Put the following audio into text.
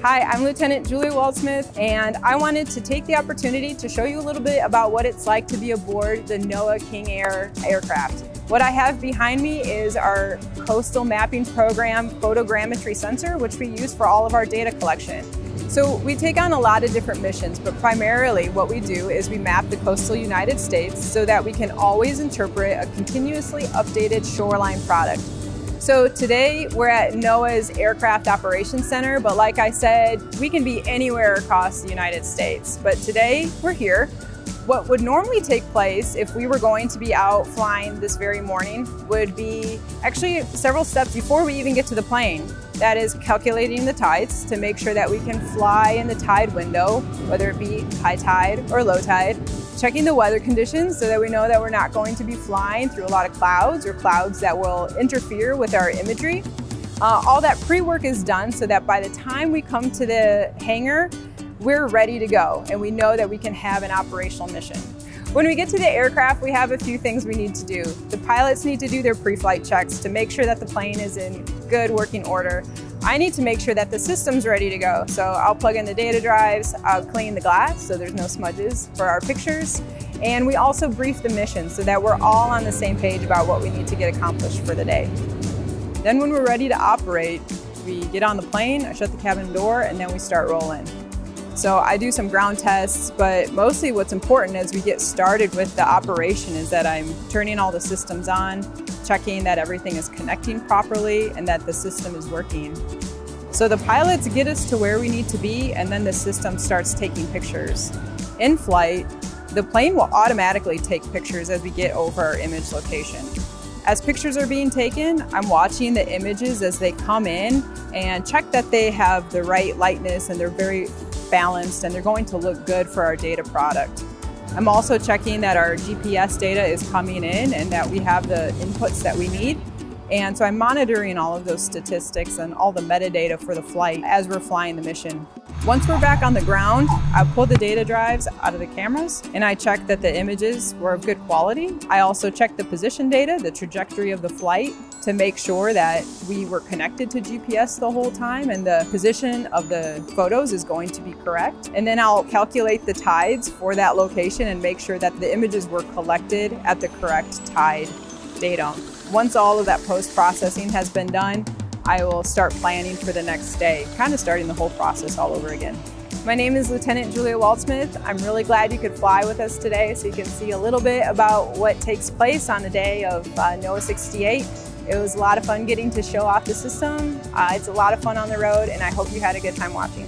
Hi, I'm Lieutenant Julia Waldsmith, and I wanted to take the opportunity to show you a little bit about what it's like to be aboard the NOAA King Air aircraft. What I have behind me is our Coastal Mapping Program photogrammetry sensor, which we use for all of our data collection. So we take on a lot of different missions, but primarily what we do is we map the coastal United States so that we can always interpret a continuously updated shoreline product. So today we're at NOAA's Aircraft Operations Center, but like I said, we can be anywhere across the United States. But today we're here. What would normally take place if we were going to be out flying this very morning would be actually several steps before we even get to the plane. That is calculating the tides to make sure that we can fly in the tide window, whether it be high tide or low tide. Checking the weather conditions so that we know that we're not going to be flying through a lot of clouds or clouds that will interfere with our imagery. Uh, all that pre-work is done so that by the time we come to the hangar, we're ready to go and we know that we can have an operational mission. When we get to the aircraft, we have a few things we need to do. The pilots need to do their pre-flight checks to make sure that the plane is in good working order. I need to make sure that the system's ready to go. So I'll plug in the data drives, I'll clean the glass so there's no smudges for our pictures. And we also brief the mission so that we're all on the same page about what we need to get accomplished for the day. Then when we're ready to operate, we get on the plane, I shut the cabin door, and then we start rolling. So I do some ground tests, but mostly what's important as we get started with the operation is that I'm turning all the systems on, checking that everything is connecting properly and that the system is working. So the pilots get us to where we need to be and then the system starts taking pictures. In flight, the plane will automatically take pictures as we get over our image location. As pictures are being taken, I'm watching the images as they come in and check that they have the right lightness and they're very balanced and they're going to look good for our data product. I'm also checking that our GPS data is coming in and that we have the inputs that we need. And so I'm monitoring all of those statistics and all the metadata for the flight as we're flying the mission. Once we're back on the ground, I pull the data drives out of the cameras and I check that the images were of good quality. I also check the position data, the trajectory of the flight to make sure that we were connected to GPS the whole time and the position of the photos is going to be correct. And then I'll calculate the tides for that location and make sure that the images were collected at the correct tide datum. Once all of that post-processing has been done, I will start planning for the next day, kind of starting the whole process all over again. My name is Lieutenant Julia Waldsmith. I'm really glad you could fly with us today so you can see a little bit about what takes place on the day of uh, NOAA 68. It was a lot of fun getting to show off the system. Uh, it's a lot of fun on the road and I hope you had a good time watching.